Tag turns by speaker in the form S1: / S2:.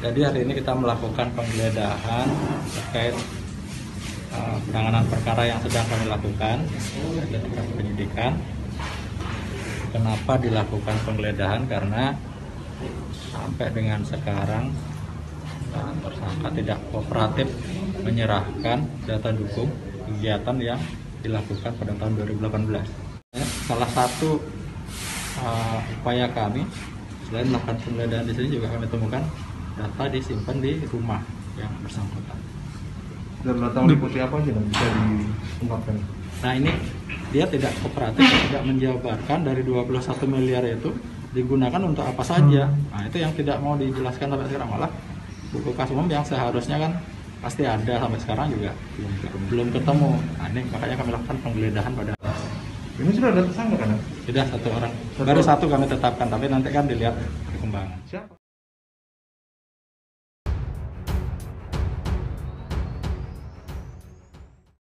S1: Jadi hari ini kita melakukan penggeledahan terkait uh, penanganan perkara yang sedang kami lakukan tingkat penyidikan. Kenapa dilakukan penggeledahan? Karena sampai dengan sekarang uh, tersangka tidak kooperatif menyerahkan data dukung kegiatan yang dilakukan pada tahun 2018. Ya, Salah satu uh, upaya kami selain melakukan penggeledahan di sini juga kami temukan data disimpan di rumah yang bersangkutan.
S2: Dan latar liputi apa aja yang bisa diungkapkan?
S1: Nah ini dia tidak kooperatif, tidak menjabarkan dari 21 miliar itu digunakan untuk apa saja. Nah itu yang tidak mau dijelaskan sampai sekarang malah buku kas umum yang seharusnya kan pasti ada sampai sekarang juga belum belum ketemu. Nah ini makanya kami lakukan penggeledahan pada
S2: Ini sudah ada tersangka kan?
S1: sudah satu orang
S2: Satu.
S1: baru satu kami tetapkan tapi nanti kan dilihat perkembangan.
S2: Siapa?